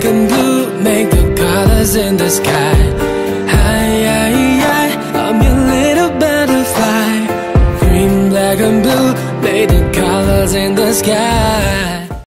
black and blue make the colors in the sky. High, I'm your little butterfly. Green, black and blue make the colors in the sky.